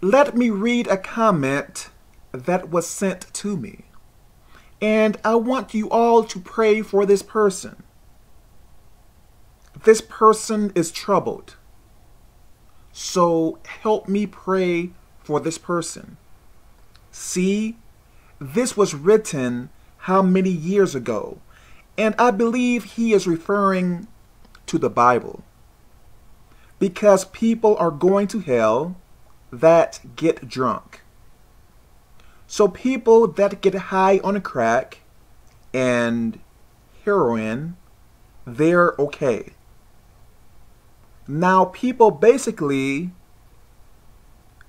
let me read a comment that was sent to me. And I want you all to pray for this person. This person is troubled. So help me pray for this person. See, this was written how many years ago? And I believe he is referring to the Bible. Because people are going to hell that get drunk. So people that get high on a crack and heroin, they're okay. Now people basically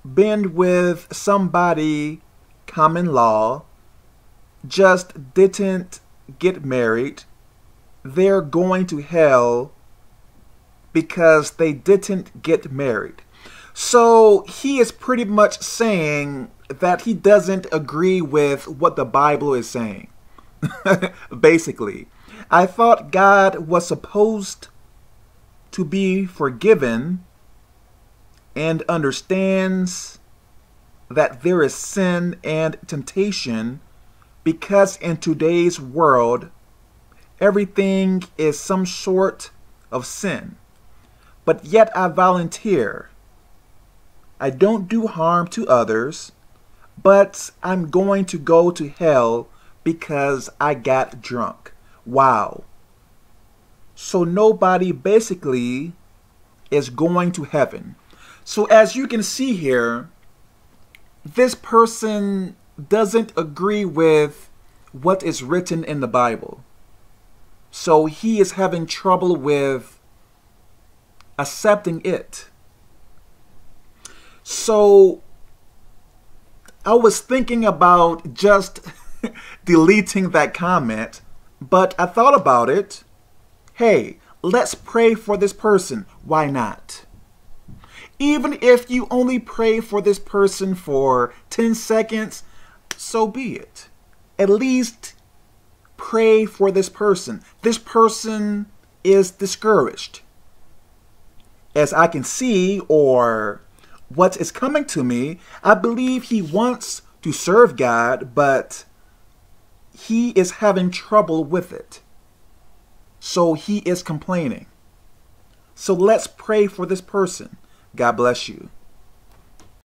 been with somebody common law, just didn't get married, they're going to hell because they didn't get married. So he is pretty much saying that he doesn't agree with what the Bible is saying. Basically, I thought God was supposed to be forgiven and understands that there is sin and temptation because in today's world, everything is some sort of sin. But yet I volunteer. I don't do harm to others, but I'm going to go to hell because I got drunk. Wow. So nobody basically is going to heaven. So as you can see here, this person doesn't agree with what is written in the Bible. So he is having trouble with accepting it. So I was thinking about just deleting that comment, but I thought about it. Hey, let's pray for this person. Why not? Even if you only pray for this person for 10 seconds, so be it. At least pray for this person. This person is discouraged. As I can see, or what is coming to me, I believe he wants to serve God, but he is having trouble with it. So he is complaining. So let's pray for this person. God bless you.